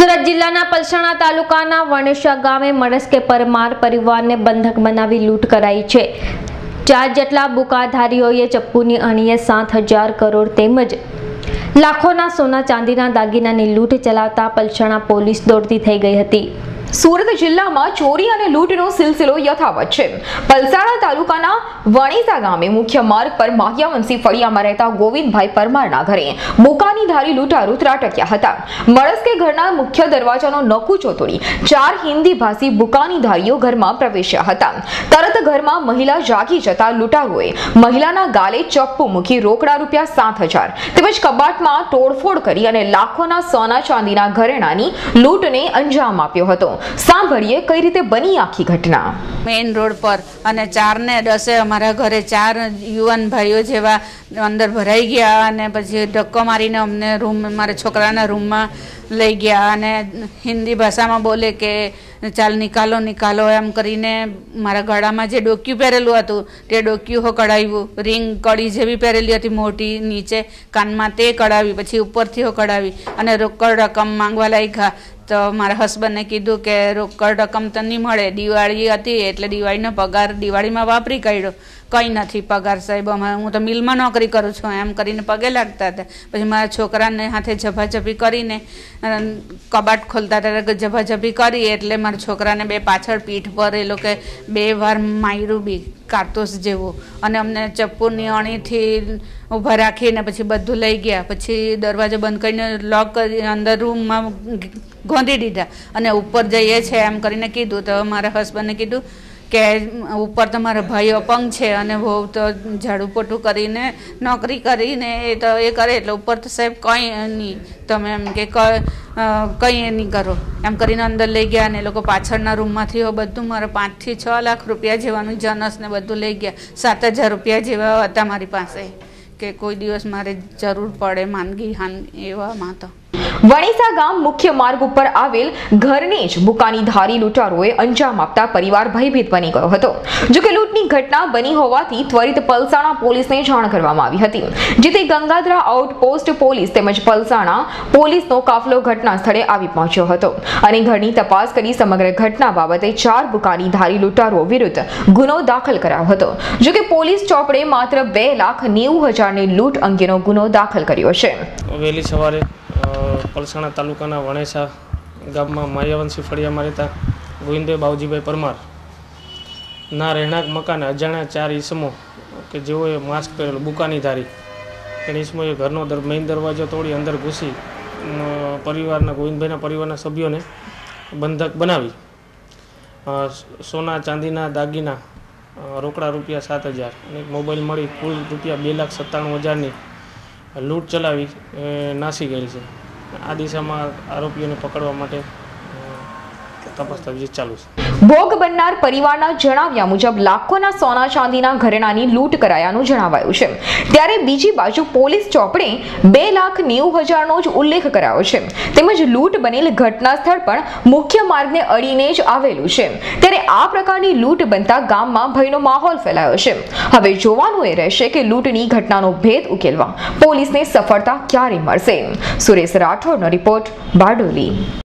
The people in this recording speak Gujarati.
સુરત જિલ્લાના પલસાણા તાલુકાના વણેશા ગામે મળસ્કે પરમાર પરિવારને બંધક બનાવી લૂંટ કરાઈ છે. ચાર જેટલા બુકાધારીઓએ ચપ્પુની અણીએ સાત હજાર કરોડ તેમજ લાખોના સોના ચાંદીના દાગીનાની લૂંટ ચલાવતા પલસાણા પોલીસ દોડતી થઈ ગઈ હતી. સુરત જિલ્લામાં ચોરી અને લૂંટનો સિલસિલો યથાવત છે. પલસાણા તાલુકાના વણીસા ગામે મુખ્ય માર્ગ પર માહ્યાવંશી ફળિયામાં રહેતા ગોવિંદભાઈ પરમારના ઘરે મુકાની ધારી લૂંટારૂ ત્રાટક્યા હતા. મળસ્કે ઘરના મુખ્ય દરવાજાનો નકુચો તોડી ચાર હિન્દી ભાષી બુકાની ધારીઓ ઘરમાં પ્રવેશ્યા હતા. તરત ઘરમાં મહિલા જાગી જતા લૂંટારૂએ મહિલાના ગાલે ચપ્પુ મૂકી રોકડા રૂપિયા સાત હજાર તેમજ કબાટમાં તોડફોડ કરી અને લાખોના સોના ચાંદીના ઘરેણાની લૂંટને અંજામ આપ્યો હતો. સાંભળીએ કઈ રીતે બની આખી ઘટના. મેઇન રોડ પર અને ચારને દસે અમારા ઘરે ચાર યુવાન ભાઈઓ જેવા અંદર ભરાઈ ગયા અને પછી ધક્કો મારીને અમને રૂમ, મારા છોકરાના રૂમમાં લઈ ગયા અને હિન્દી ભાષામાં બોલે કે ચાલ નિકાલો નિકાલો એમ કરીને મારા ગળામાં જે ડોક્યું પહેરેલું હતું, તે ડોક્યું હો કઢાવ્યું. રિંગ કડી જેવી પહેરેલી હતી, મોટી, નીચે, કાનમાં તે કઢાવી, પછી ઉપરથી હો કઢાવી. અને રોકડ રકમ માંગવા લાગ્યા. તો મારા હસબન્ડને કીધું કે રોકડ રકમ તો નહીં મળે. દિવાળી હતી એટલે દિવાળીનો પગાર દિવાળીમાં વાપરી કાઢ્યો. કંઈ નથી પગાર, સાહેબ. અમારે હું તો મિલમાં નોકરી કરું છું. એમ કરીને પગે લાગતા હતા. પછી મારા છોકરાને હાથે ઝપાઝપી કરીને કબાટ ખોલતા ત્યારે ઝપાઝપી કરી એટલે મારા છોકરાને બે પાછળ પીઠ પર એ લોકોએ બે વાર માર્યું બી કારતોસ જેવું. અને અમને ચપ્પુની અણીથી ઊભા રાખીને પછી બધું લઈ ગયા. પછી દરવાજો બંધ કરીને લોક કરી અંદર રૂમમાં ગોંધી દીધા. અને ઉપર જઈએ છે એમ કરીને કીધું. તો મારા હસબન્ડને કીધું કે ઉપર તો મારા ભાઈ અપંગ છે અને બહુ તો ઝાડુપોટું કરીને નોકરી કરીને એ તો એ કરે, એટલે ઉપર તો સાહેબ કંઈ નહીં. તમે એમ કે કંઈ એ નહીં કરો. એમ કરીને અંદર લઈ ગયા અને એ લોકો પાછળના રૂમમાંથી બધું મારા પાંચથી છ લાખ રૂપિયા જેવાનું જનસ ને બધું લઈ ગયા. સાત હજાર રૂપિયા જેવા હતા મારી પાસે. કે કોઈ દિવસ મારે જરૂર પડે, માંદગી હાન એવામાં તો. વણીસા ગામ મુખ્ય માર્ગ ઉપર આવેલ ઘરને જ બુકાની ધારી લૂંટારોએ અંજામ આપતા પરિવાર ભયભીત બની ગયો હતો. જો કે લૂંટની ઘટના બની હોવાથી ત્વરિત પલસાણા પોલીસને જાણ કરવામાં આવી હતી. જેથી ગંગાધરા આઉટપોસ્ટ પોલીસ તેમજ પલસાણા પોલીસનો કાફલો ઘટના સ્થળે આવી પહોંચ્યો હતો અને ઘરની તપાસ કરી સમગ્ર ઘટના બાબતે ચાર બુકાની ધારી લૂંટારો વિરુદ્ધ ગુનો દાખલ કરાયો હતો. જો કે પોલીસ ચોપડે માત્ર બે લાખ નેવું હજારની લૂંટ અંગેનો ગુનો દાખલ કર્યો છે. વહેલી સવારે પલસાણા તાલુકાના વણેસા ગામમાં માયાવંશી ફળિયામાં રહેતા ગોવિંદભાઈ બાવજીભાઈ પરમાર ના રહેણાંક મકાને અજાણ્યા ચાર ઈસમો કે જેઓએ માસ્ક પહેરેલું, બુકાની ધારી. એ ઈસમોએ ઘરનો દર, મેઇન દરવાજો તોડી અંદર ઘૂસી પરિવારના, ગોવિંદભાઈના પરિવારના સભ્યોને બંધક બનાવી. સોના, ચાંદીના, દાગીના રોકડા રૂપિયા સાત હજાર અને મોબાઈલ મળી કુલ રૂપિયા બે લાખ સત્તાણું હજારની લૂંટ ચલાવી નાસી ગયેલ છે. આ દિશામાં આરોપીઓને પકડવા માટે તપાસ તજવીજ ચાલુ છે. ભોગ બનનાર પરિવારના જણાવ્યા મુજબ લાખોના સોના ચાંદીના ઘરેણાની લૂંટ કરાયાનું જણાવાયું છે. ત્યારે બીજી બાજુ પોલીસ ચોપડે બે લાખ નેવું હજારનો જ ઉલ્લેખ કરાયો છે. તેમજ લૂંટ બનેલ ઘટના સ્થળ પણ મુખ્ય માર્ગને અડીને જ આવેલું છે. ત્યારે આ પ્રકારની લૂંટ બનતા ગામમાં ભયનો માહોલ ફેલાયો છે. હવે જોવાનું એ રહેશે કે લૂંટની ઘટનાનો ભેદ ઉકેલવા પોલીસને સફળતા ક્યારે મળશે. સુરેશ રાઠોડનો રિપોર્ટ બારડોલી.